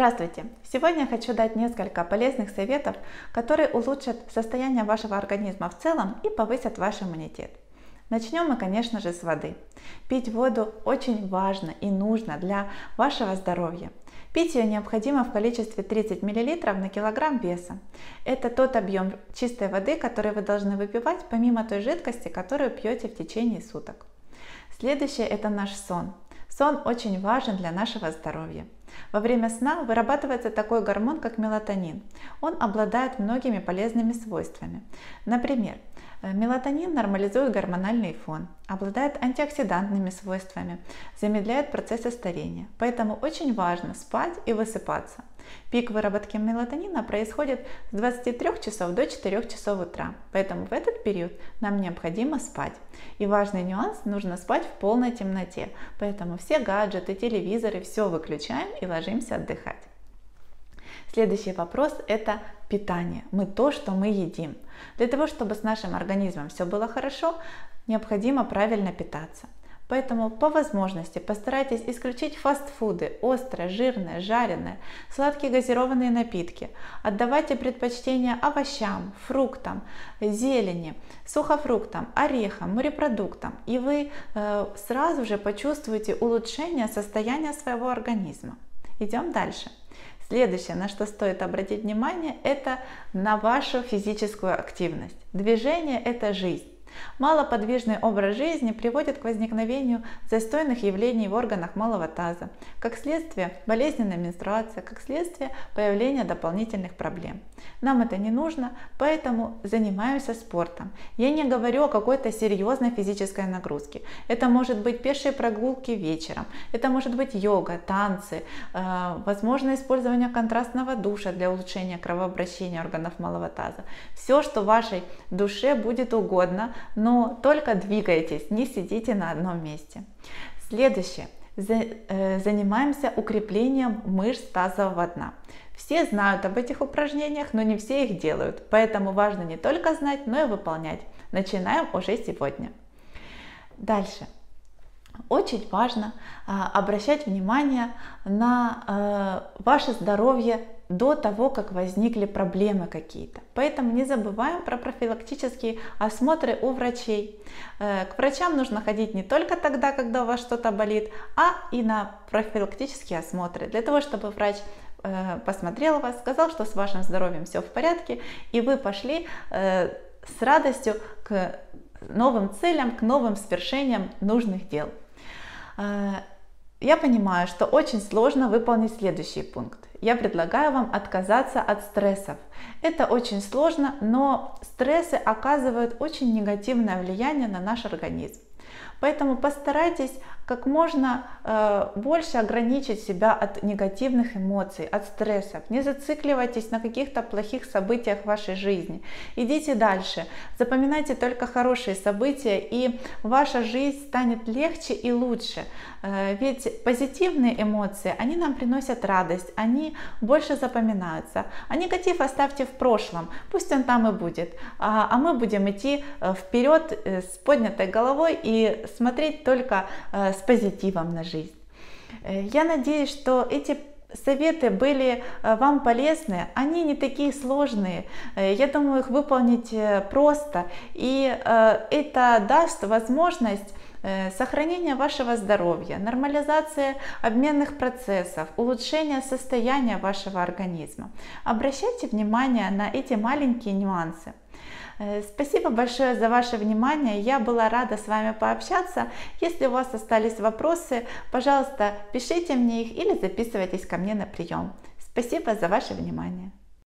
Здравствуйте! Сегодня хочу дать несколько полезных советов, которые улучшат состояние вашего организма в целом и повысят ваш иммунитет. Начнем мы, конечно же, с воды. Пить воду очень важно и нужно для вашего здоровья. Пить ее необходимо в количестве 30 мл на килограмм веса. Это тот объем чистой воды, который вы должны выпивать, помимо той жидкости, которую пьете в течение суток. Следующее – это наш сон. Сон очень важен для нашего здоровья. Во время сна вырабатывается такой гормон, как мелатонин. Он обладает многими полезными свойствами. Например, э, мелатонин нормализует гормональный фон, обладает антиоксидантными свойствами, замедляет процессы старения. Поэтому очень важно спать и высыпаться. Пик выработки мелатонина происходит с 23 часов до 4 часов утра, поэтому в этот период нам необходимо спать. И важный нюанс, нужно спать в полной темноте, поэтому все гаджеты, телевизоры, все выключаем и ложимся отдыхать. Следующий вопрос – это питание. Мы то, что мы едим. Для того, чтобы с нашим организмом все было хорошо, необходимо правильно питаться. Поэтому по возможности постарайтесь исключить фастфуды, острое, жирное, жареное, сладкие газированные напитки. Отдавайте предпочтение овощам, фруктам, зелени, сухофруктам, орехам, морепродуктам. И вы э, сразу же почувствуете улучшение состояния своего организма. Идем дальше. Следующее, на что стоит обратить внимание, это на вашу физическую активность. Движение – это жизнь. Малоподвижный образ жизни приводит к возникновению застойных явлений в органах малого таза, как следствие болезненная менструация, как следствие появления дополнительных проблем. Нам это не нужно, поэтому занимаемся спортом. Я не говорю о какой-то серьезной физической нагрузке. Это может быть пешие прогулки вечером, это может быть йога, танцы, э, возможно использование контрастного душа для улучшения кровообращения органов малого таза. Все, что вашей душе будет угодно, но только двигайтесь, не сидите на одном месте. Следующее. Э, занимаемся укреплением мышц тазового дна. Все знают об этих упражнениях, но не все их делают, поэтому важно не только знать, но и выполнять. Начинаем уже сегодня. Дальше. Очень важно а, обращать внимание на а, ваше здоровье до того, как возникли проблемы какие-то. Поэтому не забываем про профилактические осмотры у врачей. Э, к врачам нужно ходить не только тогда, когда у вас что-то болит, а и на профилактические осмотры, для того, чтобы врач э, посмотрел вас, сказал, что с вашим здоровьем все в порядке, и вы пошли э, с радостью к новым целям, к новым свершениям нужных дел. Я понимаю, что очень сложно выполнить следующий пункт. Я предлагаю вам отказаться от стрессов. Это очень сложно, но стрессы оказывают очень негативное влияние на наш организм. Поэтому постарайтесь как можно э, больше ограничить себя от негативных эмоций, от стрессов. Не зацикливайтесь на каких-то плохих событиях в вашей жизни. Идите дальше. Запоминайте только хорошие события, и ваша жизнь станет легче и лучше. Э, ведь позитивные эмоции, они нам приносят радость, они больше запоминаются. А негатив оставьте в прошлом, пусть он там и будет. А, а мы будем идти э, вперед э, с поднятой головой и смотреть только э, с позитивом на жизнь. Э, я надеюсь, что эти советы были э, вам полезны, они не такие сложные, я думаю, их выполнить просто, и это даст возможность сохранения вашего здоровья, нормализация обменных процессов, улучшение состояния вашего организма. Обращайте внимание на эти маленькие нюансы. Э, спасибо большое за ваше внимание. Я была рада с вами пообщаться. Если у вас остались вопросы, пожалуйста, пишите мне их или записывайтесь ко мне на прием. Спасибо за ваше внимание.